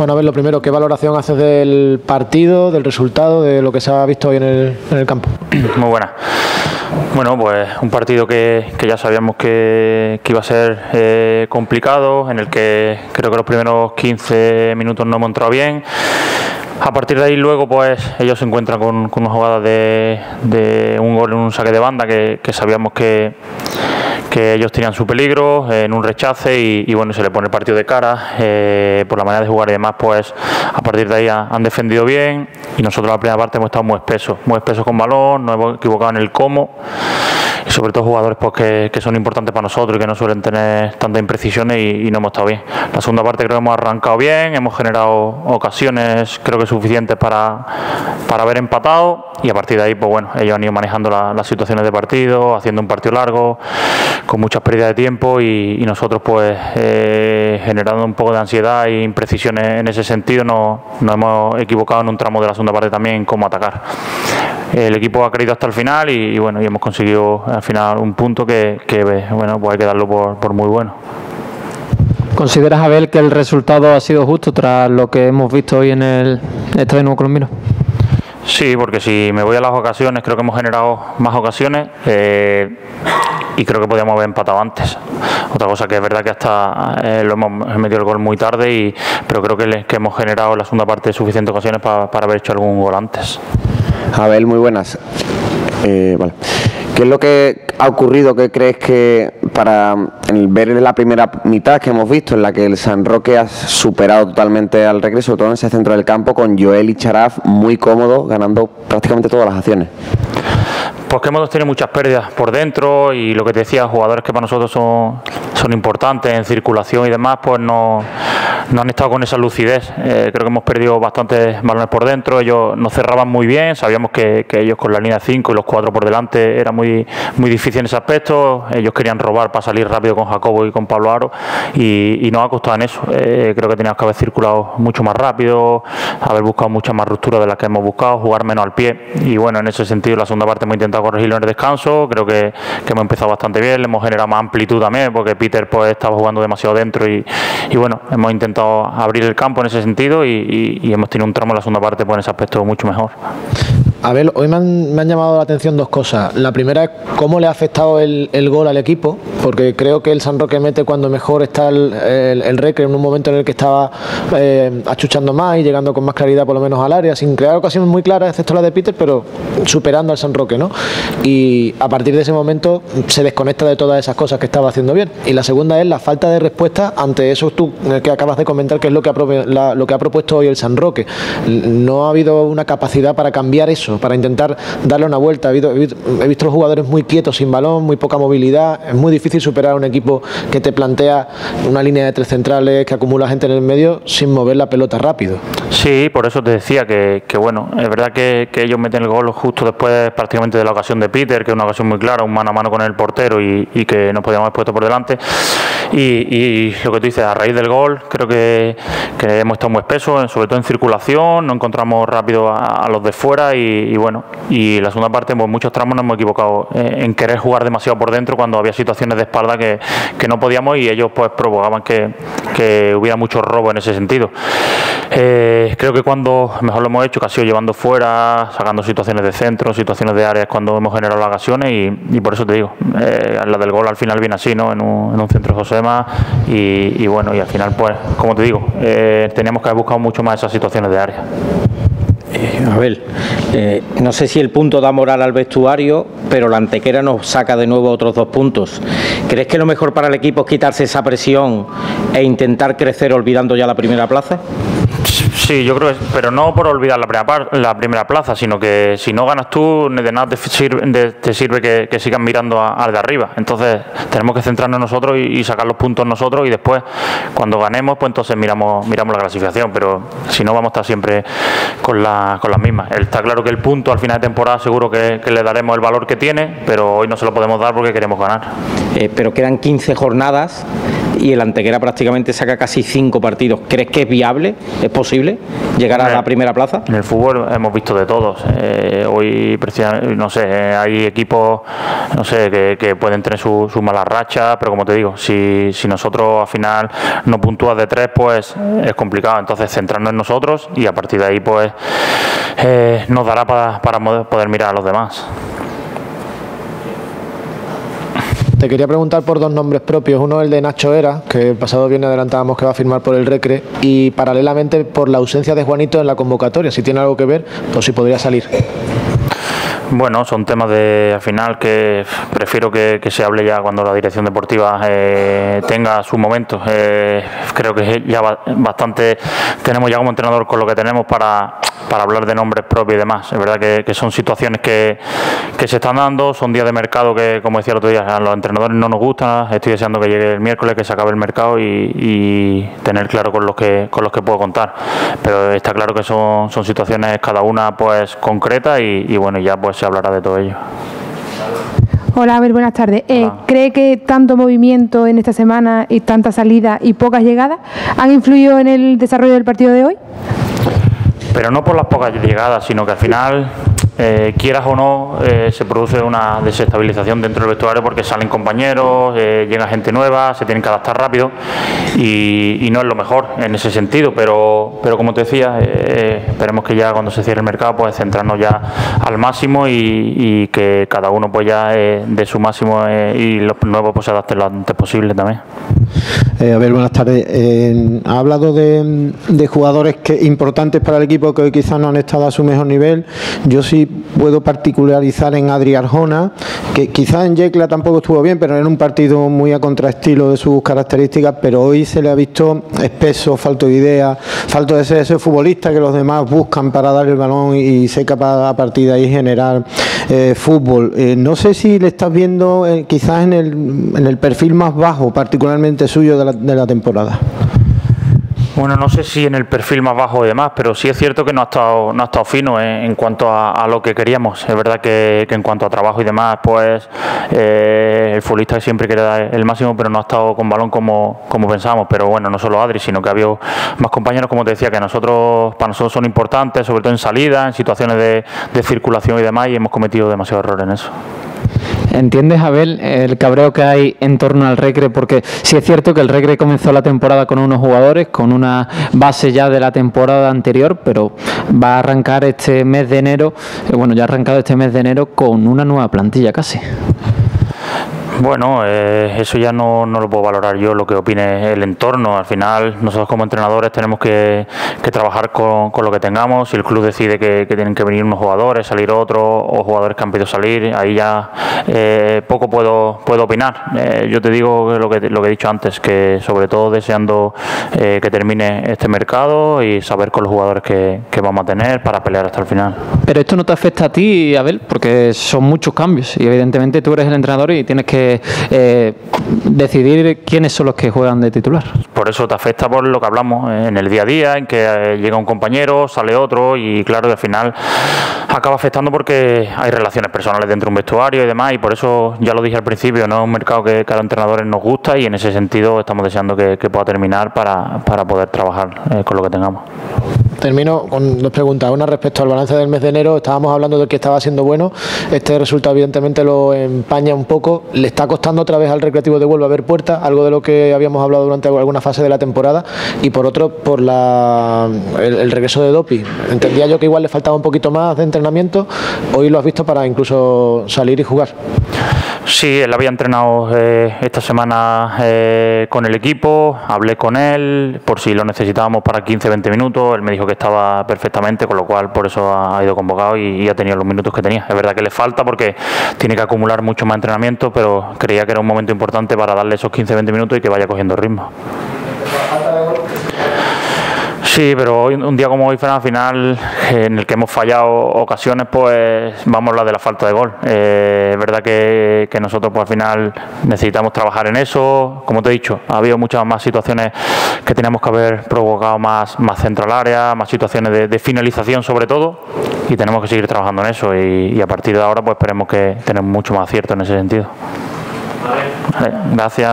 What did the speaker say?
Bueno, a ver, lo primero, ¿qué valoración haces del partido, del resultado, de lo que se ha visto hoy en el, en el campo? Muy buena. Bueno, pues un partido que, ya sabíamos que, iba a ser eh, complicado, en el que creo que los primeros 15 minutos no hemos entrado bien. A partir de ahí luego pues ellos se encuentran con, con una jugada de, de, un gol en un saque de banda que sabíamos que, que ellos tenían su peligro en un rechace y, y, bueno se le pone el partido de cara eh, por la manera de jugar y demás pues a partir de ahí han defendido bien y nosotros la primera parte hemos estado muy espesos muy espesos con balón no hemos equivocado en el cómo sobre todo jugadores pues, que, son importantes para nosotros y que no suelen tener tantas imprecisiones y, no hemos estado bien. La segunda parte creo que hemos arrancado bien, hemos generado ocasiones creo que suficientes para, para haber empatado y a partir de ahí pues bueno, ellos han ido manejando la, las situaciones de partido, haciendo un partido largo, con muchas pérdidas de tiempo y, nosotros pues eh, generando un poco de ansiedad e imprecisiones en ese sentido nos, nos hemos equivocado en un tramo de la segunda parte también cómo atacar. El equipo ha creído hasta el final y, y bueno, y hemos conseguido al final un punto que, que bueno, pues hay que darlo por, por muy bueno. ¿Consideras, Abel, que el resultado ha sido justo tras lo que hemos visto hoy en el Estadio Nuevo Colombino? Sí, porque si me voy a las ocasiones, creo que hemos generado más ocasiones eh, y creo que podíamos haber empatado antes. Otra cosa que es verdad que hasta eh, lo hemos metido el gol muy tarde, y, pero creo que, que hemos generado en la segunda parte suficientes ocasiones para haber hecho algún gol antes. Abel, muy buenas. Eh, vale. ¿Qué es lo que ha ocurrido que crees que para ver la primera mitad que hemos visto, en la que el San Roque ha superado totalmente al regreso, todo en ese centro del campo, con Joel y Charaf muy cómodo, ganando prácticamente todas las acciones? Pues que hemos tenido muchas pérdidas por dentro y lo que te decía, jugadores que para nosotros son, son importantes en circulación y demás, pues no, no han estado con esa lucidez. Eh, creo que hemos perdido bastantes balones por dentro, ellos nos cerraban muy bien, sabíamos que, ellos con la línea 5 y los 4 por delante era muy, muy difícil en ese aspecto, ellos querían robar para salir rápido con Jacobo y con Pablo Aro y, nos ha costado en eso. Eh, creo que teníamos que haber circulado mucho más rápido, haber buscado muchas más rupturas de las que hemos buscado, jugar menos al pie. Y bueno, en ese sentido la segunda parte hemos intentado corregirlo en el descanso, creo que, que hemos empezado bastante bien, le hemos generado más amplitud también porque Peter pues estaba jugando demasiado dentro y bueno, hemos intentado abrir el campo en ese sentido y, y, hemos tenido un tramo en la segunda parte pues en ese aspecto mucho mejor. A ver, hoy me han, me han, llamado la atención dos cosas. La primera es cómo le ha afectado el, el, gol al equipo, porque creo que el San Roque mete cuando mejor está el, el, en un momento en el que estaba eh, achuchando más y llegando con más claridad por lo menos al área, sin crear ocasiones muy claras, excepto la de Peter, pero superando al San Roque, ¿no? Y a partir de ese momento se desconecta de todas esas cosas que estaba haciendo bien. Y la segunda es la falta de respuesta ante eso tú que acabas de comentar, que es lo que ha, lo que ha propuesto hoy el San Roque. No ha habido una capacidad para cambiar eso para intentar darle una vuelta. He visto, he visto jugadores muy quietos, sin balón, muy poca movilidad. Es muy difícil superar a un equipo que te plantea una línea de tres centrales, que acumula gente en el medio sin mover la pelota rápido. Sí, por eso te decía que, que bueno, es verdad que, que, ellos meten el gol justo después prácticamente de la ocasión de Peter, que es una ocasión muy clara, un mano a mano con el portero y, y que nos podíamos haber puesto por delante. Y, y, lo que tú dices, a raíz del gol, creo que, que hemos estado muy espesos, sobre todo en circulación, no encontramos rápido a, a los de fuera y, y, bueno, y la segunda parte, pues muchos tramos nos hemos equivocado en querer jugar demasiado por dentro cuando había situaciones de espalda que, que no podíamos y ellos pues provocaban que, que hubiera mucho robo en ese sentido. Eh, creo que cuando mejor lo hemos hecho, que ha sido llevando fuera, sacando situaciones de centro, situaciones de áreas cuando hemos generado las ocasiones y, y por eso te digo, eh, la del gol al final viene así, ¿no? En un, en un centro Josema y, y, bueno, y al final pues, como te digo, eh, teníamos que haber buscado mucho más esas situaciones de área. Eh, Abel, eh, no sé si el punto da moral al vestuario, pero la antequera nos saca de nuevo otros dos puntos. ¿Crees que lo mejor para el equipo es quitarse esa presión e intentar crecer olvidando ya la primera plaza? Sí, yo creo que, pero no por olvidar la primera, la primera plaza, sino que si no ganas tú, de nada te sirve, que, que, sigan mirando al de arriba. Entonces, tenemos que centrarnos nosotros y, sacar los puntos nosotros y después, cuando ganemos, pues entonces miramos, miramos la clasificación. Pero si no, vamos a estar siempre con, la, con las mismas. Está claro que el punto al final de temporada seguro que, que le daremos el valor que tiene, pero hoy no se lo podemos dar porque queremos ganar. Eh, pero quedan 15 jornadas y el Antequera prácticamente saca casi cinco partidos. ¿Crees que es viable? ¿Es posible llegar a la primera plaza? En el fútbol hemos visto de todos. Eh, hoy, no sé, hay equipos, no sé, que, pueden tener sus su malas rachas, pero como te digo, si, si nosotros al final no puntúas de tres, pues es complicado. Entonces, centrarnos en nosotros y a partir de ahí, pues eh, nos dará para, para poder mirar a los demás. Te quería preguntar por dos nombres propios. Uno el de Nacho Era, que el pasado viernes adelantábamos que va a firmar por el Recre, y paralelamente por la ausencia de Juanito en la convocatoria. Si tiene algo que ver, pues si podría salir. Bueno, son temas de al final que prefiero que, se hable ya cuando la dirección deportiva eh, tenga su momento. Eh, creo que ya bastante tenemos ya como entrenador con lo que tenemos para, para hablar de nombres propios y demás. Es verdad que, son situaciones que, que, se están dando, son días de mercado que, como decía el otro día, a los entrenadores no nos gustan. Estoy deseando que llegue el miércoles, que se acabe el mercado y, tener claro con los que con los que puedo contar. Pero está claro que son, son situaciones cada una pues concretas y, y bueno, ya pues se hablará de todo ello. Hola, a ver, buenas tardes. Eh, ¿Cree que tanto movimiento en esta semana y tanta salida y pocas llegadas han influido en el desarrollo del partido de hoy? Pero no por las pocas llegadas, sino que al final eh, quieras o no, eh, se produce una desestabilización dentro del vestuario porque salen compañeros, eh, llega gente nueva, se tienen que adaptar rápido y, no es lo mejor en ese sentido, pero, pero como te decía, esperemos que ya cuando se cierre el mercado pues centrarnos ya al máximo y, que cada uno pues ya de su máximo y los nuevos pues se adapten lo antes posible también. a ver, buenas tardes. ha hablado de, de jugadores que importantes para el equipo que hoy quizás no han estado a su mejor nivel. Yo sí puedo particularizar en Adri Arjona, que quizás en Yecla tampoco estuvo bien, pero era un partido muy a contraestilo de sus características, pero hoy se le ha visto espeso, falto de idea, falto de ser ese futbolista que los demás buscan para dar el balón y, ser capaz a partir de ahí generar eh, fútbol. Eh, no sé si le estás viendo eh, quizás en el, en el perfil más bajo, particularmente suyo de la, de la temporada. Bueno, no sé si en el perfil más bajo y demás, pero sí es cierto que no ha estado, no ha estado fino en, cuanto a, lo que queríamos. Es verdad que, en cuanto a trabajo y demás, pues eh, el futbolista siempre quiere dar el máximo, pero no ha estado con balón como, como pensábamos. Pero bueno, no solo Adri, sino que ha habido más compañeros, como te decía, que nosotros, para nosotros son importantes, sobre todo en salida, en situaciones de, de circulación y demás, y hemos cometido demasiado error en eso. ¿Entiendes, Abel, el cabreo que hay en torno al Recre? Porque sí es cierto que el Recre comenzó la temporada con unos jugadores, con una base ya de la temporada anterior, pero va a arrancar este mes de enero, eh, bueno, ya ha arrancado este mes de enero con una nueva plantilla casi. Bueno, eh, eso ya no, no, lo puedo valorar yo, lo que opine el entorno. Al final, nosotros como entrenadores tenemos que, trabajar con, lo que tengamos. Si el club decide que, tienen que venir unos jugadores, salir otros, o jugadores que han pedido salir, ahí ya eh, poco puedo, puedo opinar. Eh, yo te digo lo que, lo que he dicho antes, que sobre todo deseando que termine este mercado y saber con los jugadores que, que vamos a tener para pelear hasta el final. Pero esto no te afecta a ti, Abel, porque son muchos cambios y evidentemente tú eres el entrenador y tienes que eh, decidir quiénes son los que juegan de titular. Por eso te afecta por lo que hablamos en el día a día, en que eh, llega un compañero, sale otro y claro, al final acaba afectando porque hay relaciones personales dentro de un vestuario y demás y por eso ya lo dije al principio, no es un mercado que cada entrenador nos gusta y en ese sentido estamos deseando que, pueda terminar para, poder trabajar eh, con lo que tengamos. Termino con dos preguntas. Una respecto al balance del mes de enero. Estábamos hablando de que estaba siendo bueno. Este resultado, evidentemente, lo empaña un poco. Le está costando otra vez al Recreativo de Huelva ver puerta, algo de lo que habíamos hablado durante alguna fase de la temporada. Y por otro, por la, el, regreso de Dopi. Entendía yo que igual le faltaba un poquito más de entrenamiento. Hoy lo has visto para incluso salir y jugar. Sí, él había entrenado eh, esta semana eh, con el equipo, hablé con él por si lo necesitábamos para 15-20 minutos, él me dijo que estaba perfectamente, con lo cual por eso ha ido convocado y, ha tenido los minutos que tenía. Es verdad que le falta porque tiene que acumular mucho más entrenamiento, pero creía que era un momento importante para darle esos 15-20 minutos y que vaya cogiendo ritmo. Sí, pero hoy, un día como hoy, al final, en el que hemos fallado ocasiones, pues vamos a hablar de la falta de gol. Eh, es verdad que, nosotros, pues al final, necesitamos trabajar en eso. Como te he dicho, ha habido muchas más situaciones que teníamos que haber provocado más, más central área, más situaciones de, finalización, sobre todo, y tenemos que seguir trabajando en eso. Y, a partir de ahora, pues esperemos que tenemos mucho más acierto en ese sentido. gracias.